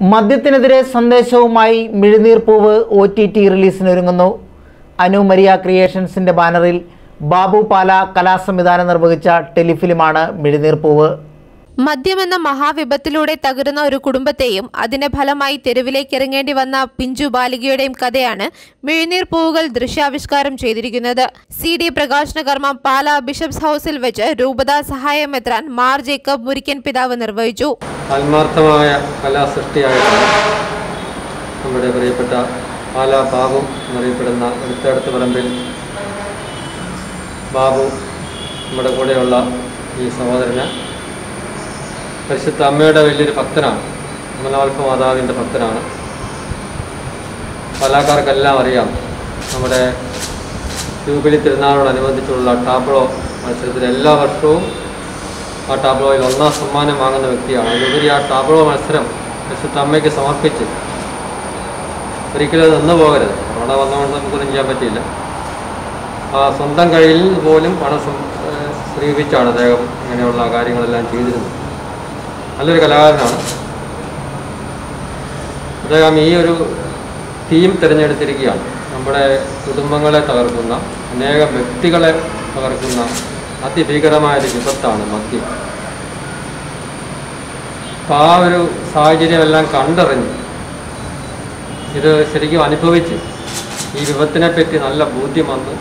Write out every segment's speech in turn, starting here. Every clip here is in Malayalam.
മദ്യത്തിനെതിരെ സന്ദേശവുമായി മിഴുനീർപ്പൂവ് ഒ ടി ടി റിലീസിനൊരുങ്ങുന്നു. അനുമരിയ ക്രിയേഷൻസിന്റെ ബാനറിൽ ബാബു പാല കലാസംവിധാനം നിർവഹിച്ച ടെലിഫിലിമാണ് മിഴുനീർപ്പൂവ് മദ്യമെന്ന മഹാവിപത്തിലൂടെ തകരുന്ന ഒരു കുടുംബത്തെയും അതിന്റെ ഫലമായി തെരുവിലേക്ക് ഇറങ്ങേണ്ടി വന്ന പിഞ്ചു ബാലികയുടെയും കഥയാണ് മിഴുനീർ പൂവുകൾ ദൃശ്യാവിഷ്കാരം ചെയ്തിരിക്കുന്നത്. സി ഡി പ്രകാശനകർമ്മം പാല ബിഷപ്സ് ഹൗസിൽ വെച്ച് രൂപതാ സഹായമെത്രാൻ മാർ ജേക്കബ് മുരിക്കൻ പിതാവ് നിർവഹിച്ചു. ആത്മാർത്ഥമായ നമ്മുടെ പ്രിയപ്പെട്ട പാല ബാബു എന്നറിയപ്പെടുന്ന എടുത്തടുത്ത് പറമ്പിൽ ബാബു നമ്മുടെ കൂടെയുള്ള ഈ സഹോദരന് പരിശുദ്ധ അമ്മയുടെ വലിയൊരു ഭക്തനാണ്. അമലാൽപ്പ മാതാവിന്റെ ഭക്തനാണ്. കലാകാർക്കെല്ലാം അറിയാം. നമ്മുടെ ജൂബിലി തിരുനാളോടനുബന്ധിച്ചുള്ള ടാബ്ലോ മത്സരത്തിൽ എല്ലാ വർഷവും ആ ടാബ്ലോയിൽ ഒന്നാം സമ്മാനം വാങ്ങുന്ന വ്യക്തിയാണ്. അതിലുപരി ആ ടാബ്ലോ മത്സരം പരിശുദ്ധ അമ്മയ്ക്ക് സമർപ്പിച്ച് ഒരിക്കലും അത് നിന്ന് പോകരുത്. കൊറോണ വന്നുകൊണ്ട് നമുക്കൊന്നും ചെയ്യാൻ പറ്റിയില്ല. ആ സ്വന്തം കഴിയിൽ പോലും പണം സമീപിച്ചാണ് അദ്ദേഹം ഇങ്ങനെയുള്ള കാര്യങ്ങളെല്ലാം ചെയ്തിരുന്നത്. നല്ലൊരു കലാകാരനാണ്. അദ്ദേഹം ഈ ഒരു തീം തിരഞ്ഞെടുത്തിരിക്കുകയാണ്. നമ്മുടെ കുടുംബങ്ങളെ തകർക്കുന്ന അനേകം വ്യക്തികളെ തകർക്കുന്ന അതിഭീകരമായ ഒരു വിപത്താണ് മദ്യം. അപ്പം ആ ഒരു സാഹചര്യമെല്ലാം കണ്ടറിഞ്ഞ് ഇത് ശരിക്കും അനുഭവിച്ച് ഈ വിപത്തിനെപ്പറ്റി നല്ല ബോധ്യം വന്ന്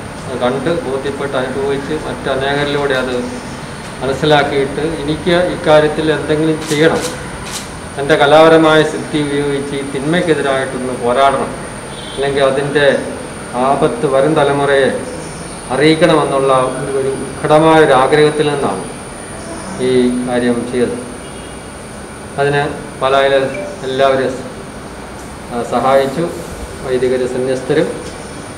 കണ്ട് ബോധ്യപ്പെട്ട് അനുഭവിച്ച് മറ്റനേകരിലൂടെ അത് മനസ്സിലാക്കിയിട്ട് എനിക്ക് ഇക്കാര്യത്തിൽ എന്തെങ്കിലും ചെയ്യണം. എന്റെ കലാപരമായ സിദ്ധി ഉപയോഗിച്ച് ഈ തിന്മയ്ക്കെതിരായിട്ടൊന്ന് പോരാടണം. അല്ലെങ്കിൽ അതിന്റെ ആപത്ത് വരും തലമുറയെ അറിയിക്കണമെന്നുള്ള ഒരു ഉത്കടമായ ഒരു ആഗ്രഹത്തിൽ നിന്നാണ് ഈ കാര്യം ചെയ്തത്. അതിന് പലായിൽ എല്ലാവരും സഹായിച്ചു. വൈദികർ സന്യസ്തരും.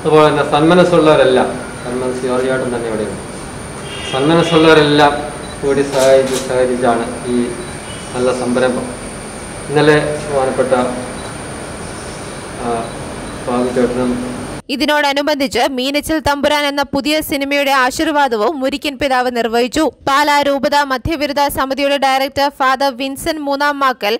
അതുപോലെ തന്നെ സന്മനസ്സുള്ളവരെല്ലാം സന്മനസ് യോജയായിട്ടും തന്നെ ഇവിടെയുണ്ട്. സന്മനസ്സുള്ളവരെല്ലാം കൂടി സഹായിച്ച് സഹകരിച്ചാണ് ഈ നല്ല സംരംഭം. ഇന്നലെ ബഹുമാനപ്പെട്ട സ്വാമിചേട്ടനും ഇതിനോടനുബന്ധിച്ച് മീനച്ചിൽ തമ്പുരാൻ എന്ന പുതിയ സിനിമയുടെ ആശീർവാദവും മുരിക്കൻ പിതാവ് നിർവഹിച്ചു. പാലാ രൂപത മധ്യവിരുദ്ധ സമിതിയുടെ ഡയറക്ടർ ഫാദർ വിൻസെന്റ് മൂന്നാം മാക്കൽ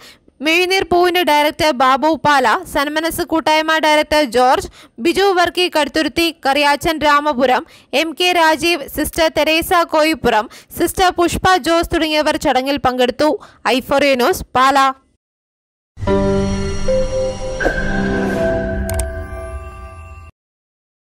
മിഴിനീർ പൂവിന്റെ ഡയറക്ടർ ബാബു പാല സന്മനസ് കൂട്ടായ്മ director George Biju Varkey Kaduthuruthy Kariyachan Ramapuram M K Rajeev sister Theresa Koippuram sister Pushpa Jose തുടങ്ങിയവർ ചടങ്ങിൽ പങ്കെടുത്തു. ഐഫോറിയ ന്യൂസ് പാല.